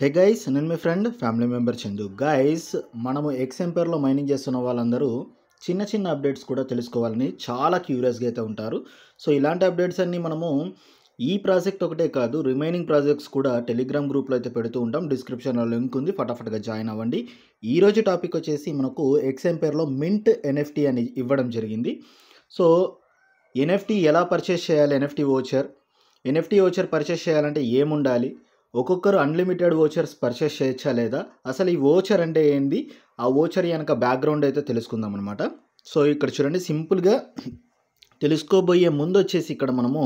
హే guys నేను మీ friend family member Chandu guys మనము ఎక్స్ఎంపైర్లో మైనింగ్ చేస్తున్న వాళ్ళందరూ చిన్న చిన్న అప్డేట్స్ కూడా తెలుసుకోవాలని చాలా క్యూరియస్గా అయితే ఉంటారు. సో ఇలాంటి అప్డేట్స్ అన్నీ మనము ఈ ప్రాజెక్ట్ ఒకటే కాదు రిమైనింగ్ ప్రాజెక్ట్స్ కూడా టెలిగ్రామ్ గ్రూప్లో అయితే పెడుతూ ఉంటాం. డిస్క్రిప్షన్లో లింక్ ఉంది ఫటాఫట్గా జాయిన్ అవ్వండి. ఈరోజు టాపిక్ వచ్చేసి మనకు ఎక్స్ఎంపైర్లో మింట్ ఎన్ఎఫ్టీ అని ఇవ్వడం జరిగింది. సో ఎన్ఎఫ్టీ ఎలా పర్చేస్ చేయాలి? NFT voucher NFT voucher purchase చేయాలంటే ఏముండాలి? ఒక్కొక్కరు అన్లిమిటెడ్ ఓచర్స్ పర్చేస్ చేయొచ్చా లేదా? అసలు ఈ ఓచర్ అంటే ఏంది? ఆ ఓచర్ వెనక బ్యాక్గ్రౌండ్ అయితే తెలుసుకుందాం అనమాట సో ఇక్కడ చూడండి సింపుల్గా తెలుసుకోబోయే ముందు వచ్చేసి ఇక్కడ మనము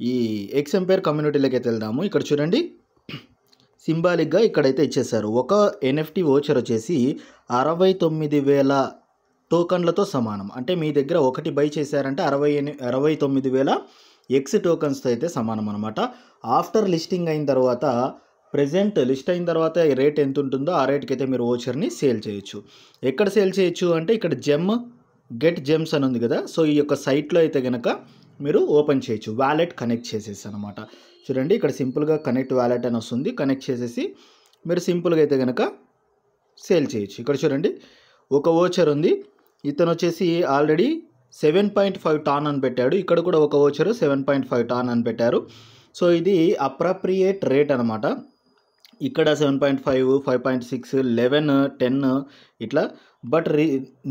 ఈ ఎక్స్ ఎంపైర్ కమ్యూనిటీలోకి అయితే వెళ్దాము. ఇక్కడ చూడండి సింబాలిక్గా ఇక్కడైతే ఇచ్చేసారు ఒక ఎన్ఎఫ్టీ ఓచర్ వచ్చేసి అరవై తొమ్మిది వేల టోకన్లతో సమానం. అంటే మీ దగ్గర ఒకటి బై చేశారంటే అరవై ఎని అరవై తొమ్మిది వేల ఎక్స్ టోకన్స్తో అయితే సమానం అనమాట ఆఫ్టర్ లిస్టింగ్ అయిన తర్వాత ప్రజెంట్ లిస్ట్ అయిన తర్వాత రేట్ ఎంత ఉంటుందో ఆ రేట్కి అయితే మీరు ఓచర్ని సేల్ చేయొచ్చు. ఎక్కడ సేల్ చేయొచ్చు అంటే ఇక్కడ జెమ్ గెట్ జెమ్స్ అని ఉంది కదా సో ఈ యొక్క సైట్లో అయితే కనుక మీరు ఓపెన్ చేయొచ్చు. వ్యాలెట్ కనెక్ట్ చేసేసి అనమాట చూడండి ఇక్కడ సింపుల్గా కనెక్ట్ వ్యాలెట్ అని వస్తుంది. కనెక్ట్ చేసేసి మీరు సింపుల్గా అయితే కనుక సేల్ చేయొచ్చు. ఇక్కడ చూడండి ఒక ఓచర్ ఉంది. ఇతను వచ్చేసి already seven point five ton అని పెట్టాడు. ఇక్కడ కూడా ఒక voucher seven point five ton అని పెట్టారు. సో ఇది అప్రాప్రియేట్ రేట్ అనమాట ఇక్కడ seven point five five point six eleven ten ఇట్లా. బట్ రి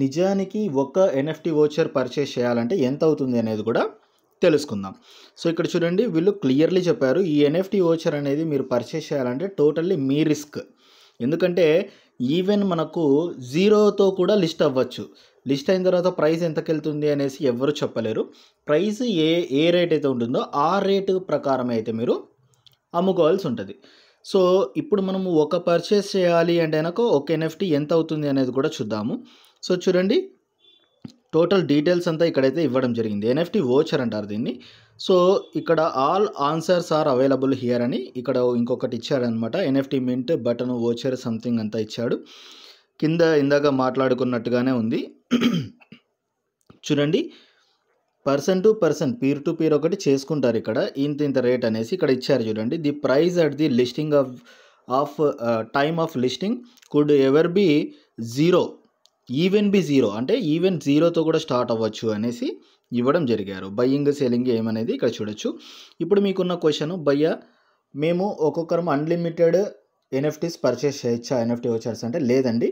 నిజానికి ఒక ఎన్ఎఫ్టీ ఓచర్ పర్చేస్ చేయాలంటే ఎంత అవుతుంది అనేది కూడా తెలుసుకుందాం. సో ఇక్కడ చూడండి వీళ్ళు క్లియర్లీ చెప్పారు ఈ ఎన్ఎఫ్టీ ఓచర్ అనేది మీరు పర్చేస్ చేయాలంటే టోటల్లీ మీ రిస్క్ ఎందుకంటే ఈవెన్ మనకు జీరోతో కూడా లిస్ట్ అవ్వచ్చు. లిస్ట్ అయిన తర్వాత ప్రైస్ ఎంతకెళ్తుంది అనేసి ఎవరు చెప్పలేరు. ప్రైస్ ఏ ఏ రేట్ అయితే ఉంటుందో ఆ రేటు ప్రకారం అయితే మీరు అమ్ముకోవాల్సి ఉంటుంది. సో ఇప్పుడు మనము ఒక పర్చేస్ చేయాలి అంటే కనుక ఒక ఎన్ఎఫ్టీ ఎంత అవుతుంది అనేది కూడా చూద్దాము. సో చూడండి. టోటల్ డీటెయిల్స్ అంతా ఇక్కడైతే ఇవ్వడం జరిగింది. ఎన్ఎఫ్టీ ఓచర్ అంటారు దీన్ని. సో ఇక్కడ all answers are available here అని ఇక్కడ ఇంకొకటి ఇచ్చాడనమాట NFT mint button voucher something అంతా ఇచ్చాడు. కింద ఇందాక మాట్లాడుకున్నట్టుగానే ఉంది. చూడండి. Person to person peer to peer ఒకటి చేసుకుంటారు ఇక్కడ. ఇంత ఇంత రేట్ అనేసి ఇక్కడ ఇచ్చారు చూడండి. The price at the listing of of time of listing could ever be zero even be zero అంటే ఈవెన్ జీరోతో కూడా స్టార్ట్ అవ్వచ్చు అనేసి ఇవ్వడం జరిగారు. బయ్యింగ్ సెల్లింగ్ ఏమనేది ఇక్కడ చూడొచ్చు. ఇప్పుడు మీకున్న క్వశ్చన్ బయ్య మేము ఒక్కొక్కరం అన్లిమిటెడ్ ఎన్ఎఫ్టీస్ పర్చేస్ చేయొచ్చా? ఎన్ఎఫ్టీ ఓచర్స్ అంటే లేదండి.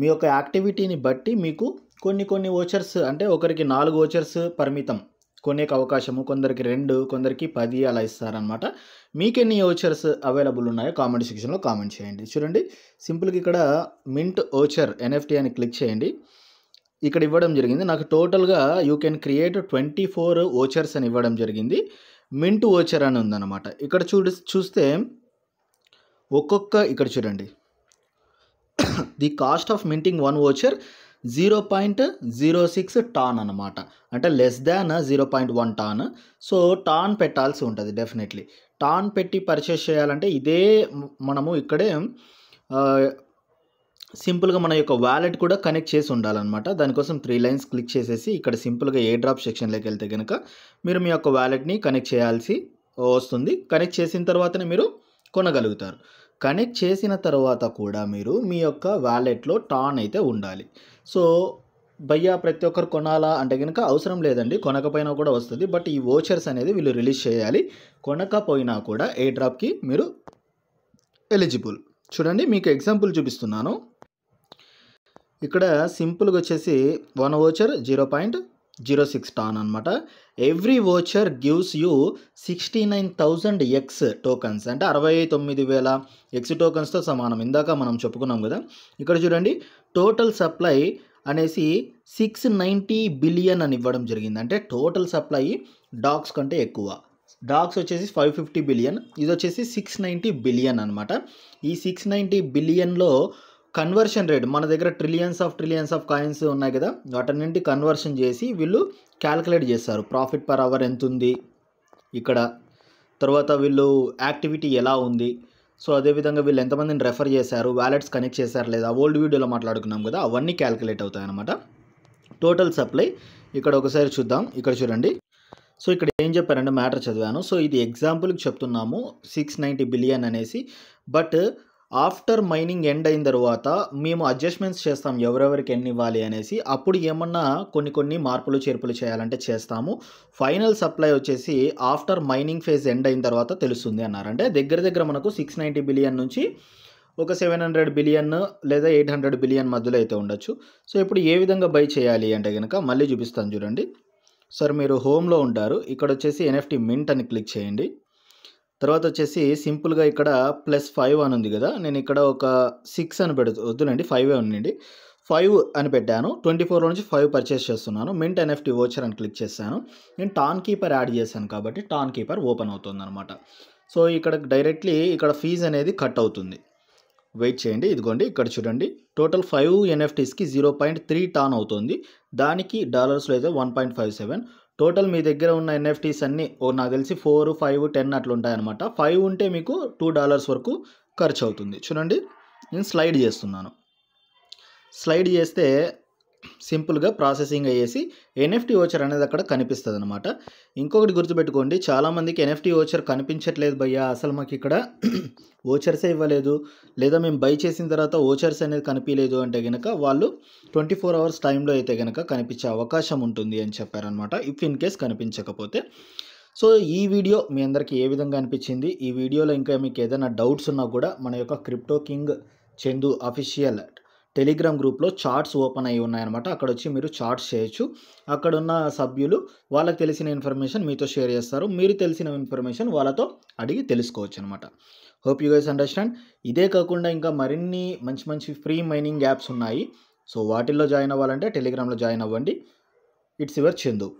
మీ యొక్క యాక్టివిటీని బట్టి మీకు కొన్ని కొన్ని ఓచర్స్ అంటే ఒకరికి నాలుగు ఓచర్స్ పరిమితం. కొనేకి అవకాశము కొందరికి రెండు కొందరికి పది అలా ఇస్తారనమాట మీకు ఎన్ని ఓచర్స్ అవైలబుల్ ఉన్నాయో కామెంట్ సెక్షన్లో కామెంట్ చేయండి. చూడండి సింపుల్గా ఇక్కడ మింట్ ఓచర్ ఎన్ఎఫ్టీ అని క్లిక్ చేయండి. ఇక్కడ ఇవ్వడం జరిగింది. నాకు టోటల్గా you can create twenty four vouchers అని ఇవ్వడం జరిగింది. మింట్ ఓచర్ అని ఉందన్నమాట. ఇక్కడ చూ చూస్తే ఒక్కొక్క ఇక్కడ చూడండి. The cost of minting one voucher zero point zero six ton అనమాట అంటే less than zero point one ton. So ton పెట్టాల్సి ఉంటుంది డెఫినెట్లీ. టాన్ పెట్టి పర్చేస్ చేయాలంటే ఇదే మనము ఇక్కడే సింపుల్గా మన యొక్క వ్యాలెట్ కూడా కనెక్ట్ చేసి ఉండాలన్నమాట. దానికోసం త్రీ లైన్స్ క్లిక్ చేసేసి ఇక్కడ సింపుల్గా ఏ డ్రాప్ సెక్షన్లోకి వెళ్తే కనుక మీరు మీ యొక్క వ్యాలెట్ని కనెక్ట్ చేయాల్సి వస్తుంది. కనెక్ట్ చేసిన తర్వాతనే మీరు కొనగలుగుతారు. కనెక్ట్ చేసిన తర్వాత కూడా మీరు మీ యొక్క వ్యాలెట్లో టాన్ అయితే ఉండాలి. సో భయ్యా ప్రతి ఒక్కరు కొనాలా అంటే కనుక అవసరం లేదండి. కొనకపోయినా కూడా వస్తుంది. బట్ ఈ ఓచర్స్ అనేది వీళ్ళు రిలీజ్ చేయాలి. కొనకపోయినా కూడా ఏ డ్రాప్కి మీరు ఎలిజిబుల్. చూడండి మీకు ఎగ్జాంపుల్ చూపిస్తున్నాను. ఇక్కడ సింపుల్గా వచ్చేసి one voucher zero point zero six ton అనమాట every voucher gives you sixty nine thousand X tokens. అంటే అరవై తొమ్మిది వేల ఎక్స్ టోకన్స్తో సమానం. ఇందాక మనం చెప్పుకున్నాం కదా. ఇక్కడ చూడండి టోటల్ సప్లై అనేసి సిక్స్ నైంటీ బిలియన్ అని ఇవ్వడం జరిగింది. అంటే టోటల్ సప్లై డాగ్స్ కంటే ఎక్కువ. డాగ్స్ వచ్చేసి ఫైవ్ ఫిఫ్టీ బిలియన్. ఇది వచ్చేసి సిక్స్ నైంటీ బిలియన్ అనమాట ఈ సిక్స్ నైంటీ బిలియన్లో కన్వర్షన్ రేట్ మన దగ్గర trillions of trillions of coins ఉన్నాయి కదా? వాటన్నింటి కన్వర్షన్ చేసి వీళ్ళు క్యాల్కులేట్ చేస్తారు. ప్రాఫిట్ పర్ అవర్ ఎంత ఉంది ఇక్కడ. తర్వాత వీళ్ళు యాక్టివిటీ ఎలా ఉంది? సో అదేవిధంగా వీళ్ళు ఎంతమందిని రెఫర్ చేశారు? వ్యాలెట్స్ కనెక్ట్ చేశారు లేదా? ఓల్డ్ వీడియోలో మాట్లాడుకున్నాం కదా? అవన్నీ క్యాల్కులేట్ అవుతాయి అనమాట టోటల్ సప్లై ఇక్కడ ఒకసారి చూద్దాం. ఇక్కడ చూడండి. సో ఇక్కడ ఏం చెప్పారంటే మ్యాటర్ చదివాను. సో ఇది ఎగ్జాంపుల్కి చెప్తున్నాము. సిక్స్ నైంటీ బిలియన్ అనేసి. బట్ ఆఫ్టర్ మైనింగ్ ఎండ్ అయిన తర్వాత మేము అడ్జస్ట్మెంట్స్ చేస్తాం ఎవరెవరికి ఎన్ని ఇవ్వాలి అనేసి. అప్పుడు ఏమన్నా కొన్ని కొన్ని మార్పులు చేర్పులు చేయాలంటే చేస్తాము. ఫైనల్ సప్లై వచ్చేసి ఆఫ్టర్ మైనింగ్ ఫేజ్ ఎండ్ అయిన తర్వాత తెలుస్తుంది అన్నారు అంటే దగ్గర దగ్గర మనకు సిక్స్ నైంటీ బిలియన్ నుంచి ఒక సెవెన్ హండ్రెడ్ బిలియన్ లేదా ఎయిట్ హండ్రెడ్ బిలియన్ మధ్యలో అయితే ఉండొచ్చు. సో ఇప్పుడు ఏ విధంగా బై చేయాలి అంటే కనుక మళ్ళీ చూపిస్తాను చూడండి. సార్ మీరు హోమ్లో ఉంటారు. ఇక్కడ వచ్చేసి ఎన్ఎఫ్టీ మింట్ అని క్లిక్ చేయండి. తర్వాత వచ్చేసి సింపుల్గా ఇక్కడ ప్లస్ ఫైవ్ అని ఉంది కదా నేను ఇక్కడ ఒక సిక్స్ అని పెడు వద్దులండి ఫైవ్ ఉండండి. ఫైవ్ అని పెట్టాను ట్వంటీ ఫోర్ నుంచి ఫైవ్ పర్చేస్ చేస్తున్నాను మింట్ ఎన్ఎఫ్టీ ఓచర్ అని క్లిక్ చేశాను. నేను టాన్ కీపర్ యాడ్ చేశాను కాబట్టి టాన్ కీపర్ ఓపెన్ అవుతుంది అనమాట సో ఇక్కడ డైరెక్ట్లీ ఇక్కడ ఫీజ్ అనేది కట్ అవుతుంది. వెయిట్ చేయండి ఇదిగోండి ఇక్కడ చూడండి. టోటల్ ఫైవ్ ఎన్ఎఫ్టీస్కి జీరో పాయింట్ త్రీ టాన్ అవుతుంది. దానికి డాలర్స్లో అయితే one point five seven total మీ దగ్గర ఉన్న ఎన్ఎఫ్టీస్ అన్నీ ఓ నాకు తెలిసి ఫోర్ ఫైవ్ టెన్ అట్లా ఉంటాయన్నమాట ఫైవ్ ఉంటే మీకు టూ డాలర్స్ వరకు ఖర్చు అవుతుంది చూడండి నేను స్లైడ్ చేస్తున్నాను. స్లైడ్ చేస్తే సింపుల్గా ప్రాసెసింగ్ అయ్యేసి ఎన్ఎఫ్టీ ఓచర్ అనేది అక్కడ కనిపిస్తుంది అనమాట ఇంకొకటి గుర్తుపెట్టుకోండి చాలామందికి ఎన్ఎఫ్టీ ఓచర్ కనిపించట్లేదు భయ్యా అసలు మాకు ఇక్కడ ఓచర్సే ఇవ్వలేదు. లేదా మేము బై చేసిన తర్వాత ఓచర్స్ అనేది కనిపించలేదు అంటే కనుక వాళ్ళు ట్వంటీ ఫోర్ అవర్స్ టైంలో అయితే కనుక కనిపించే అవకాశం ఉంటుంది అని చెప్పారనమాట ఇఫ్ ఇన్ కేస్ కనిపించకపోతే. సో ఈ వీడియో మీ అందరికీ ఏ విధంగా అనిపించింది? ఈ వీడియోలో ఇంకా మీకు ఏదైనా డౌట్స్ ఉన్నా కూడా మన యొక్క crypto king Chandu official Telegram గ్రూప్లో చార్ట్స్ ఓపెన్ అయి ఉన్నాయన్నమాట. అక్కడ వచ్చి మీరు చార్ట్స్ చేయొచ్చు. అక్కడ ఉన్న సభ్యులు వాళ్ళకి తెలిసిన ఇన్ఫర్మేషన్ మీతో షేర్ చేస్తారు. మీరు తెలిసిన ఇన్ఫర్మేషన్ వాళ్ళతో అడిగి తెలుసుకోవచ్చు అనమాట హోప్ యూ గైస్ అండర్స్టాండ్. ఇదే కాకుండా ఇంకా మరిన్ని మంచి మంచి ఫ్రీ మైనింగ్ యాప్స్ ఉన్నాయి. సో వాటిల్లో జాయిన్ అవ్వాలంటే టెలిగ్రామ్లో జాయిన్ అవ్వండి. It's your Chandu.